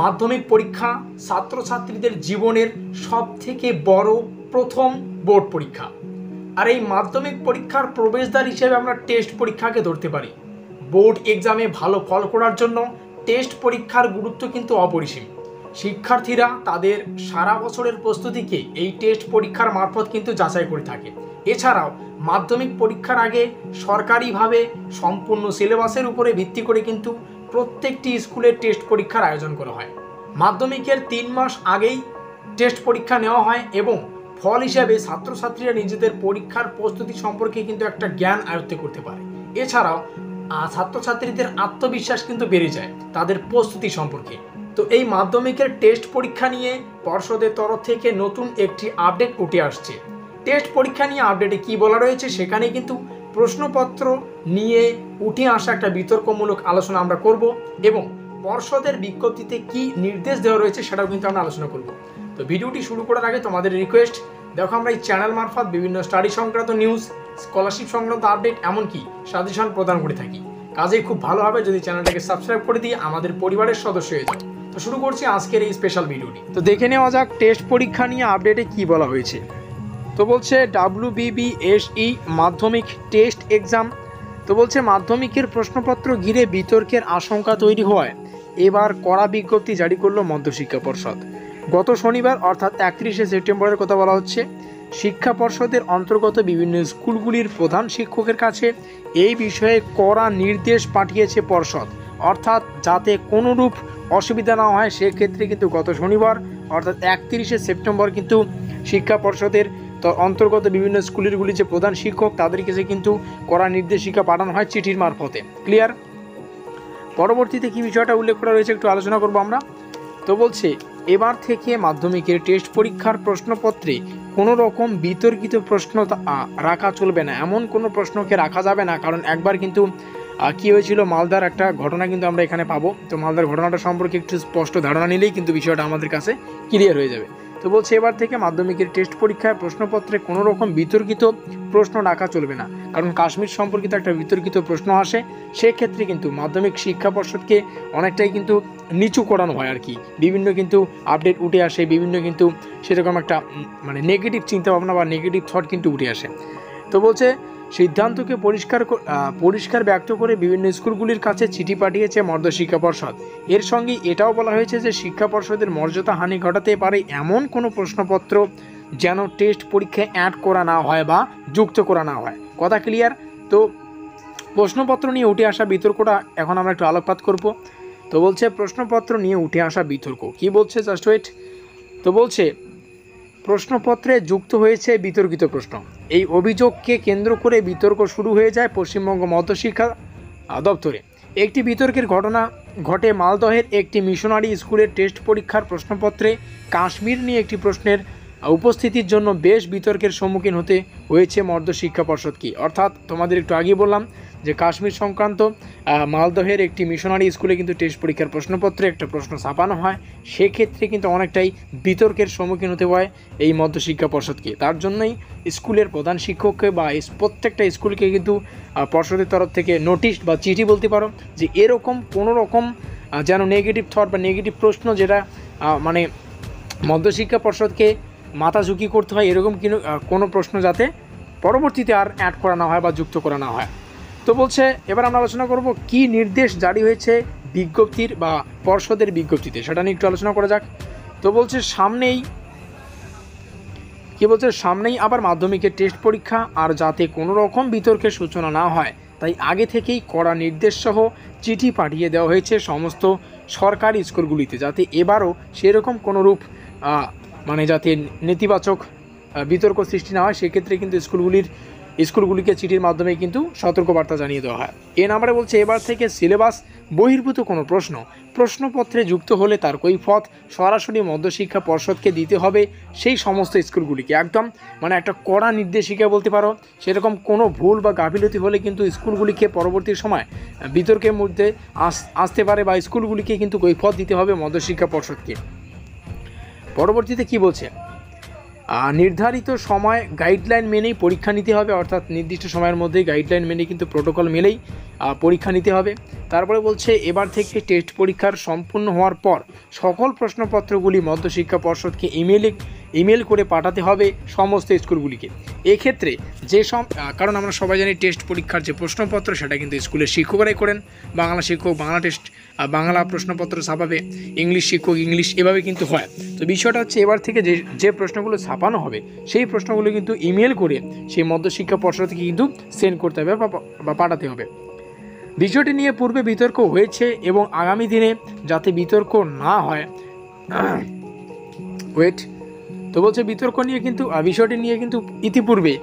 মাধ্যমিক পরীক্ষা ছাত্রছাত্রীদের জীবনের সব থেকে বড় প্রথম বোর্ড পরীক্ষা। আর এই মাধ্যমিক পরীক্ষার প্রবেশদ্বার হিসেবে আমরা টেস্ট পরীক্ষাকে ধরতে পারি। বোর্ড এক্সামে ভালো ফল করার জন্য টেস্ট পরীক্ষার গুরুত্ব কিন্তু অপরিসীম। শিক্ষার্থীরা তাদের সারা বছরের প্রস্তুতিকে এই টেস্ট পরীক্ষার মারফত কিন্তু যাচাই করে থাকে। এছাড়াও মাধ্যমিক পরীক্ষার আগে সরকারিভাবে সম্পূর্ণ সিলেবাসের উপরে ভিত্তি করে কিন্তু প্রত্যেকটি স্কুলে টেস্ট পরীক্ষার আয়োজন করা হয়। মাধ্যমিকের তিন মাস আগেই টেস্ট পরীক্ষা নেওয়া হয় এবং ফল হিসাবে ছাত্রছাত্রীরা নিজেদের পরীক্ষার প্রস্তুতি সম্পর্কে কিন্তু একটা জ্ঞান আয়ত্ত করতে পারে। এছাড়াও ছাত্রছাত্রীদের আত্মবিশ্বাস কিন্তু বেড়ে যায় তাদের প্রস্তুতি সম্পর্কে। তো এই মাধ্যমিকের টেস্ট পরীক্ষা নিয়ে পর্ষদের তরফ থেকে নতুন একটি আপডেট উঠে আসছে। টেস্ট পরীক্ষা নিয়ে আপডেটে কি বলা রয়েছে সেখানে কিন্তু প্রশ্নপত্র নিয়ে উঠে আসা একটা বিতর্কমূলক আলোচনা আমরা করব এবং পর্ষদের বিজ্ঞপ্তিতে কি নির্দেশ দেওয়া রয়েছে সেটাও কিন্তু আমরা আলোচনা করব। তো ভিডিওটি শুরু করার আগে তোমাদের রিকোয়েস্ট দেখো আমরা এই চ্যানেল মারফত বিভিন্ন স্টাডি সংক্রান্ত নিউজ স্কলারশিপ সংক্রান্ত আপডেট এমনকি সাজেশন প্রদান করে থাকি। কাজে খুব ভালো হবে যদি চ্যানেলটাকে সাবস্ক্রাইব করে দিয়ে আমাদের পরিবারের সদস্য হয়ে যাও। তো শুরু করছি আজকের এই স্পেশাল ভিডিওটি তো দেখে নেওয়া যাক টেস্ট পরীক্ষা নিয়ে আপডেটে কি বলা হয়েছে। তো বলছে ডাব্লিউ মাধ্যমিক টেস্ট এক্সাম তো বলছে, মাধ্যমিকের প্রশ্নপত্র ঘিরে বিতর্কের আশঙ্কা তৈরি হওয়ায় এবার কড়া বিজ্ঞপ্তি জারি করল মধ্যশিক্ষা পর্ষদ। গত শনিবার, অর্থাৎ একত্রিশে সেপ্টেম্বরের কথা বলা হচ্ছে, শিক্ষা পর্ষদের অন্তর্গত বিভিন্ন স্কুলগুলির প্রধান শিক্ষকের কাছে এই বিষয়ে কড়া নির্দেশ পাঠিয়েছে পর্ষদ। অর্থাৎ যাতে কোনোরূপ অসুবিধা না হয়, সেক্ষেত্রে কিন্তু গত শনিবার, অর্থাৎ একত্রিশে সেপ্টেম্বর কিন্তু শিক্ষা পর্ষদের তো অন্তর্গত বিভিন্ন স্কুলেরগুলি যে প্রধান শিক্ষক তাদের কাছে কিন্তু কড়া নির্দেশিকা পাঠানো হয় চিঠির মারফতে। ক্লিয়ার পরবর্তীতে কি বিষয়টা উল্লেখ করা রয়েছে একটু আলোচনা করব আমরা? তো বলছে, এবার থেকে মাধ্যমিকের টেস্ট পরীক্ষার প্রশ্নপত্রে কোনো রকম বিতর্কিত প্রশ্ন রাখা চলবে না। এমন কোনো প্রশ্নকে রাখা যাবে না, কারণ একবার কিন্তু কী হয়েছিল মালদার একটা ঘটনা কিন্তু আমরা এখানে পাবো। তো মালদার ঘটনাটা সম্পর্কে একটু স্পষ্ট ধারণা নিলেই কিন্তু বিষয়টা আমাদের কাছে ক্লিয়ার হয়ে যাবে। তো বলছে এবার থেকে মাধ্যমিকের টেস্ট পরীক্ষায় প্রশ্নপত্রে কোনো রকম বিতর্কিত প্রশ্ন রাখা চলবে না। কারণ কাশ্মীর সম্পর্কিত একটা বিতর্কিত প্রশ্ন আসে, সেক্ষেত্রে কিন্তু মাধ্যমিক শিক্ষা পর্ষদকে অনেকটাই কিন্তু নিচু করানো হয় আর কি। বিভিন্ন কিন্তু আপডেট উঠে আসে, বিভিন্ন কিন্তু সেরকম একটা মানে নেগেটিভ চিন্তাভাবনা বা নেগেটিভ থট কিন্তু উঠে আসে। তো বলছে সিদ্ধান্তকে পরিষ্কার পরিষ্কার ব্যক্ত করে বিভিন্ন স্কুলগুলির কাছে চিঠি পাঠিয়েছে মর্দ শিক্ষা পর্ষদ। এর সঙ্গে এটাও বলা হয়েছে যে শিক্ষা পর্ষদের মর্যাদা হানি ঘটাতে পারে এমন কোনো প্রশ্নপত্র যেন টেস্ট পরীক্ষায় অ্যাড করা না হয় বা যুক্ত করা না হয়। কথা ক্লিয়ার তো প্রশ্নপত্র নিয়ে উঠে আসা বিতর্কটা এখন আমরা একটু আলোকপাত করব। তো বলছে প্রশ্নপত্র নিয়ে উঠে আসা বিতর্ক। কি বলছে? জাস্ট ওয়েট তো বলছে প্রশ্নপত্রে যুক্ত হয়েছে বিতর্কিত প্রশ্ন। এই অভিযোগকে কেন্দ্র করে বিতর্ক শুরু হয়ে যায় পশ্চিমবঙ্গ মধ্যশিক্ষা দপ্তরে। একটি বিতর্কের ঘটনা ঘটে মালদহের একটি মিশনারি স্কুলের টেস্ট পরীক্ষার প্রশ্নপত্রে কাশ্মীর নিয়ে একটি প্রশ্নের উপস্থিতির জন্য বেশ বিতর্কের সম্মুখীন হতে হয়েছে মর্দ শিক্ষা পর্ষদকে অর্থাৎ তোমাদের একটু আগে বললাম যে কাশ্মীর সংক্রান্ত মালদহের একটি মিশনারি স্কুলে কিন্তু টেস্ট পরীক্ষার প্রশ্নপত্রে একটা প্রশ্ন ছাপানো হয়। সেক্ষেত্রে কিন্তু অনেকটাই বিতর্কের সম্মুখীন হতে হয় এই মধ্যশিক্ষা পর্ষদকে তার জন্যই স্কুলের প্রধান শিক্ষককে বা প্রত্যেকটা স্কুলকে কিন্তু পর্ষদের তরফ থেকে নোটিশ বা চিঠি বলতে পারো যে এরকম কোনো রকম যেন নেগেটিভ থট বা নেগেটিভ প্রশ্ন যেটা মানে মধ্যশিক্ষা পর্ষদকে মাথা ঝুঁকি করতে হয় এরকম কিনো- আহ, কোনো প্রশ্ন যাতে পরবর্তীতে আর অ্যাড করা না হয় বা যুক্ত করা না হয়। তো বলছে এবার আমরা আলোচনা করব কি নির্দেশ জারি হয়েছে বিজ্ঞপ্তির বা পর্ষদের বিজ্ঞপ্তিতে। সেটা নিয়ে একটু আলোচনা করা যাক। তো বলছে সামনেই কি বলছে সামনেই আবার মাধ্যমিকের টেস্ট পরীক্ষা আর যাতে কোনো রকম বিতর্কের সূচনা না হয়। তাই আগে থেকেই কড়া নির্দেশ সহ চিঠি পাঠিয়ে দেওয়া হয়েছে সমস্ত সরকারি স্কুলগুলিতে যাতে এবারও সেরকম কোনো রূপ আহ, মানে যাতে নেতিবাচক বিতর্ক সৃষ্টি না হয়, সেক্ষেত্রে কিন্তু স্কুলগুলির, স্কুলগুলিকে চিঠির মাধ্যমে কিন্তু সতর্কবার্তা জানিয়ে দেওয়া হয়। এ নাম্বারে বলছে, এবার থেকে সিলেবাস বহির্ভূত কোনো প্রশ্ন। প্রশ্নপত্রে যুক্ত হলে তার কৈফত, সরাসরি মধ্যশিক্ষা পর্ষদকে দিতে হবে সেই সমস্ত স্কুলগুলিকে। একদম মানে একটা কড়া নির্দেশিকা বলতে পারো, সেরকম কোনো ভুল বা গাফিলতি হলে কিন্তু স্কুলগুলিকে পরবর্তী সময় বিতর্কের মধ্যে আস, আসতে পারে বা স্কুলগুলিকে কিন্তু কৈফত দিতে হবে মধ্যশিক্ষা পর্ষদকে। পরবর্তীতে কি বলছে নির্ধারিত সময় গাইডলাইন মেনেই পরীক্ষা নিতে হবে, অর্থাৎ নির্দিষ্ট সময়ের মধ্যেই গাইডলাইন মেনে কিন্তু প্রোটোকল মেলেই পরীক্ষা নিতে হবে। তারপরে বলছে, এবার থেকে টেস্ট পরীক্ষার সম্পূর্ণ হওয়ার পর সকল প্রশ্নপত্রগুলি মধ্যশিক্ষা পর্ষদকে ইমেলে ইমেল করে পাঠাতে হবে সমস্ত স্কুলগুলিকে। এক্ষেত্রে যে সব কারণ আমরা সবাই জানি টেস্ট পরীক্ষার যে প্রশ্নপত্র, সেটা কিন্তু স্কুলের শিক্ষকরাই করেন। বাংলা শিক্ষক, বাংলা টেস্ট বাংলা প্রশ্নপত্র ছাপাবে। ইংলিশ শিক্ষক, ইংলিশ এভাবে কিন্তু হয়। তো বিষয়টা হচ্ছে এবার থেকে যে যে প্রশ্নগুলো ছাপানো হবে, সেই প্রশ্নগুলো কিন্তু ইমেল করে সেই মধ্যশিক্ষা পর্ষদকে কিন্তু সেন্ড করতে হবে বা পাঠাতে হবে। বিষয়টি নিয়ে পূর্বে বিতর্ক হয়েছে এবং আগামী দিনে যাতে বিতর্ক না হয় ওয়েট তো বলছে বিতর্ক নিয়ে কিন্তু বিষয়টি নিয়ে কিন্তু ইতিপূর্বে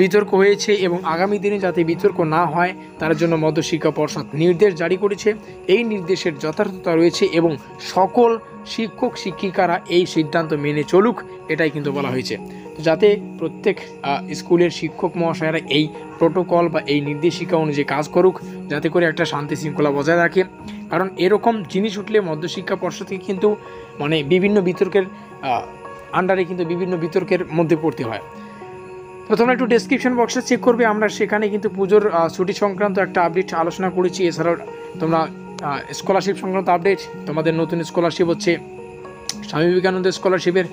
বিতর্ক হয়েছে এবং আগামী দিনে যাতে বিতর্ক না হয়, তার জন্য মধ্যশিক্ষা পর্ষদ নির্দেশ জারি করেছে। এই নির্দেশের যথার্থতা রয়েছে এবং সকল শিক্ষক, শিক্ষিকারা এই সিদ্ধান্ত মেনে চলুক, এটাই কিন্তু বলা হয়েছে। যাতে প্রত্যেক স্কুলের শিক্ষক মহাশয়েরা এই প্রোটোকল বা এই নির্দেশিকা অনুযায়ী কাজ করুক, যাতে করে একটা শান্তি শৃঙ্খলা বজায় রাখে। কারণ এরকম জিনিস উঠলে মধ্যশিক্ষা পর্ষদকে কিন্তু মানে বিভিন্ন বিতর্কের আন্ডারে কিন্তু বিভিন্ন বিতর্কের মধ্যে পড়তে হয়। তো তোমরা একটু ডেসক্রিপশন বক্সে চেক করবে, আমরা সেখানে কিন্তু পুজোর ছুটি সংক্রান্ত একটা আপডেট আলোচনা করেছি। এছাড়াও তোমরা স্কলারশিপ সংক্রান্ত আপডেট তোমাদের নতুন স্কলারশিপ হচ্ছে স্বামী বিবেকানন্দ স্কলারশিপের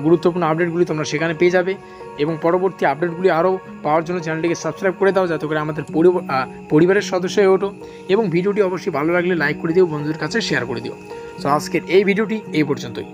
গুরুত্বপূর্ণ আপডেটগুলি তোমরা সেখানে পেয়ে যাবে। এবং পরবর্তী আপডেটগুলি আরও পাওয়ার জন্য চ্যানেলটিকে সাবস্ক্রাইব করে দাও, যাতে করে আমাদের পরিব- পরিবারের সদস্য হয়ে ওঠো। এবং ভিডিওটি অবশ্যই ভালো লাগলে লাইক করে দিও, বন্ধুদের কাছে শেয়ার করে দিও। তো আজকের এই ভিডিওটি এই পর্যন্তই।